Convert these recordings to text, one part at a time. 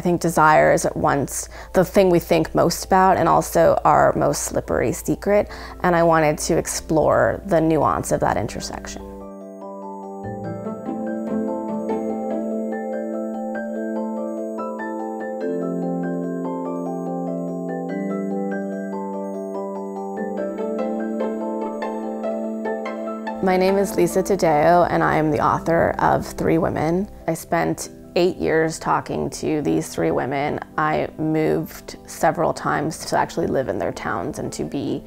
I think desire is at once the thing we think most about and also our most slippery secret. And I wanted to explore the nuance of that intersection. My name is Lisa Taddeo, and I am the author of Three Women. I spent eight years talking to these three women. I moved several times to actually live in their towns and to be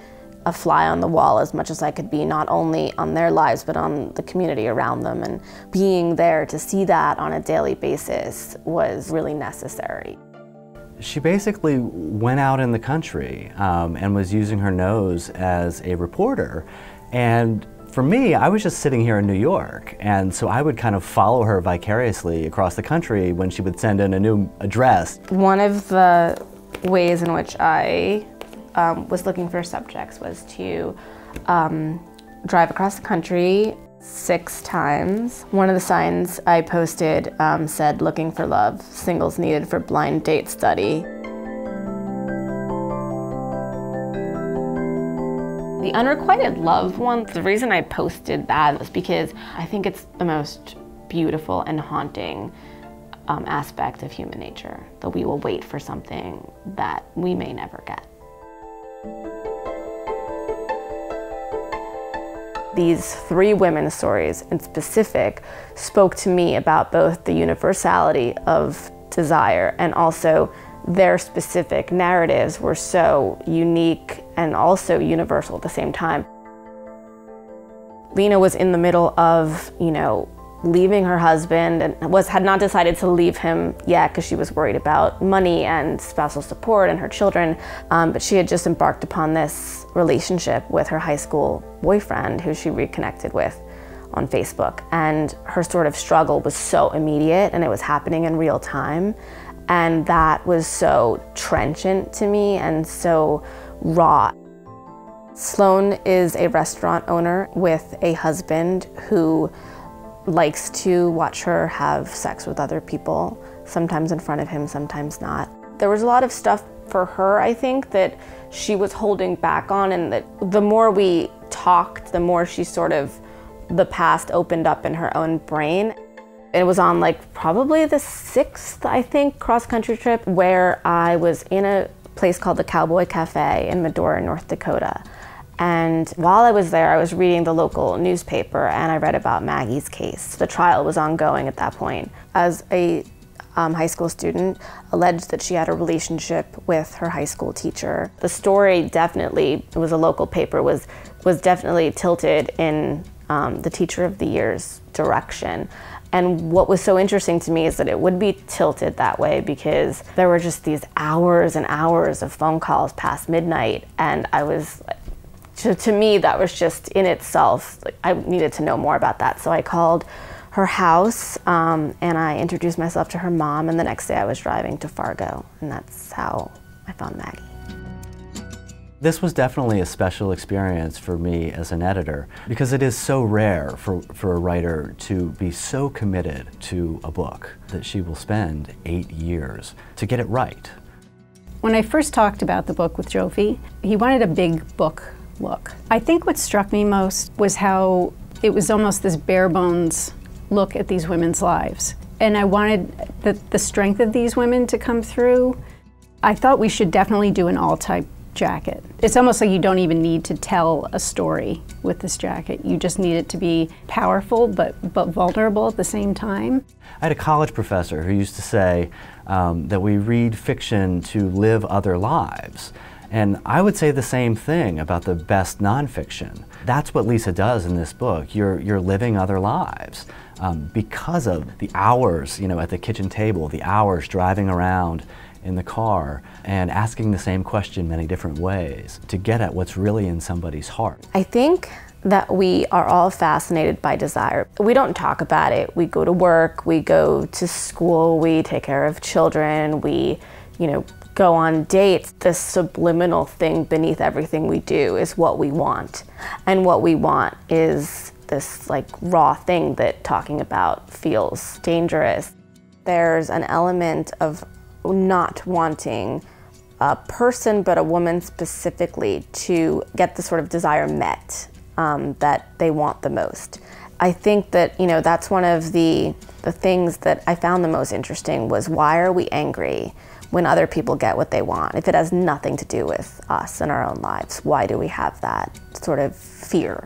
a fly on the wall as much as I could be, not only on their lives, but on the community around them. And being there to see that on a daily basis was really necessary. She basically went out in the country um, and was using her nose as a reporter. And for me, I was just sitting here in New York, and so I would kind of follow her vicariously across the country when she would send in a new address. One of the ways in which I um, was looking for subjects was to um, drive across the country six times. One of the signs I posted um, said, looking for love, singles needed for blind date study. The unrequited love one, the reason I posted that was because I think it's the most beautiful and haunting um, aspect of human nature, that we will wait for something that we may never get. These three women's stories in specific spoke to me about both the universality of desire and also their specific narratives were so unique and also universal at the same time. Lena was in the middle of, you know, leaving her husband and was had not decided to leave him yet because she was worried about money and spousal support and her children. Um, but she had just embarked upon this relationship with her high school boyfriend, who she reconnected with on Facebook. And her sort of struggle was so immediate and it was happening in real time. And that was so trenchant to me and so raw. Sloan is a restaurant owner with a husband who likes to watch her have sex with other people, sometimes in front of him, sometimes not. There was a lot of stuff for her, I think, that she was holding back on, and that the more we talked, the more she sort of, the past opened up in her own brain. It was on like probably the sixth, I think, cross country trip where I was in a place called the Cowboy Cafe in Medora, North Dakota. And while I was there, I was reading the local newspaper and I read about Maggie's case. The trial was ongoing at that point. As a um, high school student, alleged that she had a relationship with her high school teacher. The story definitely, it was a local paper, was, was definitely tilted in um, the teacher of the year's direction. And what was so interesting to me is that it would be tilted that way because there were just these hours and hours of phone calls past midnight. And I was, to, to me, that was just in itself, I needed to know more about that. So I called her house um, and I introduced myself to her mom. And the next day I was driving to Fargo. And that's how I found Maggie. This was definitely a special experience for me as an editor because it is so rare for, for a writer to be so committed to a book that she will spend eight years to get it right. When I first talked about the book with Jofie, he wanted a big book look. I think what struck me most was how it was almost this bare bones look at these women's lives. And I wanted the, the strength of these women to come through. I thought we should definitely do an all type jacket. It's almost like you don't even need to tell a story with this jacket. You just need it to be powerful but, but vulnerable at the same time. I had a college professor who used to say um, that we read fiction to live other lives. And I would say the same thing about the best nonfiction. That's what Lisa does in this book. You're, you're living other lives um, because of the hours, you know, at the kitchen table, the hours driving around in the car and asking the same question many different ways to get at what's really in somebody's heart. I think that we are all fascinated by desire. We don't talk about it. We go to work, we go to school, we take care of children, we, you know, go on dates. The subliminal thing beneath everything we do is what we want. And what we want is this like raw thing that talking about feels dangerous. There's an element of not wanting a person, but a woman specifically, to get the sort of desire met um, that they want the most. I think that you know that's one of the the things that I found the most interesting was why are we angry when other people get what they want? If it has nothing to do with us and our own lives, why do we have that sort of fear?